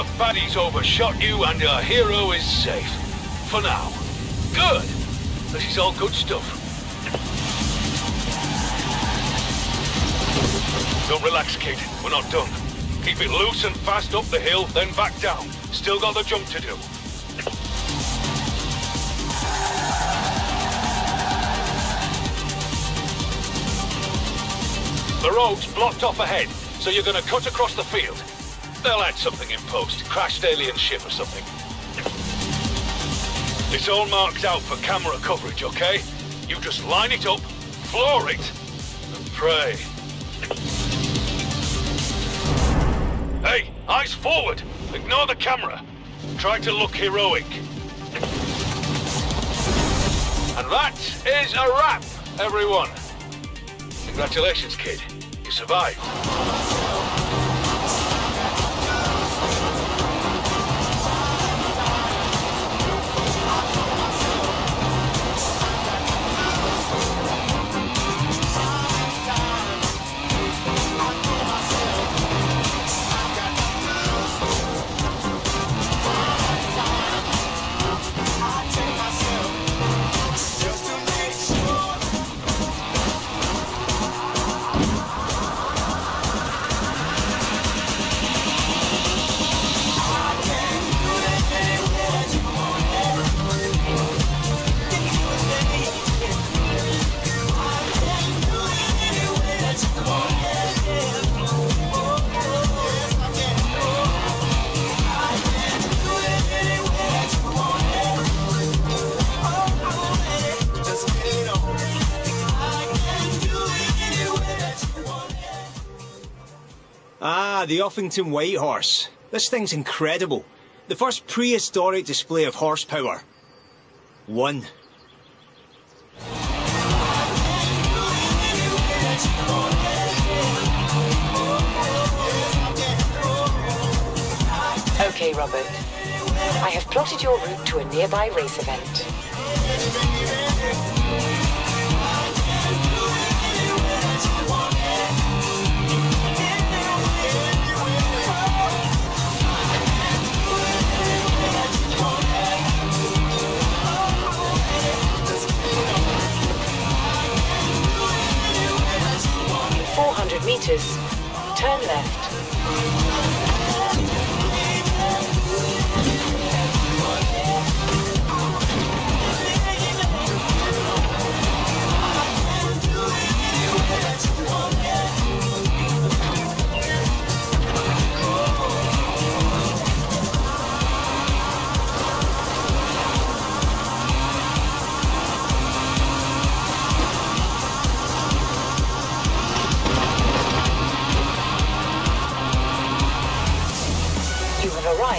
The baddies overshot you and your hero is safe. For now. Good. This is all good stuff. Don't relax, kid. We're not done. Keep it loose and fast up the hill, then back down. Still got the jump to do. The road's blocked off ahead, so you're gonna cut across the field. They'll add something in post. Crashed alien ship or something. It's all marked out for camera coverage, okay? You just line it up, floor it, and pray. Hey, eyes forward! Ignore the camera. Try to look heroic. And that is a wrap, everyone. Congratulations, kid. You survived. Ah, the Uffington White Horse. This thing's incredible. The first prehistoric display of horsepower. One. Okay, Robert. I have plotted your route to a nearby race event. Turn left.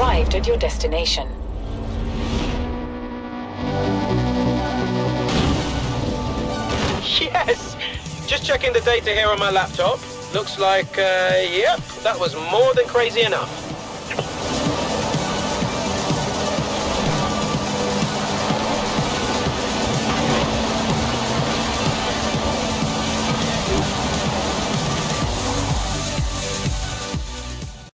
Entered your destination. Yes! Just checking the data here on my laptop. Looks like, uh, yep, that was more than crazy enough.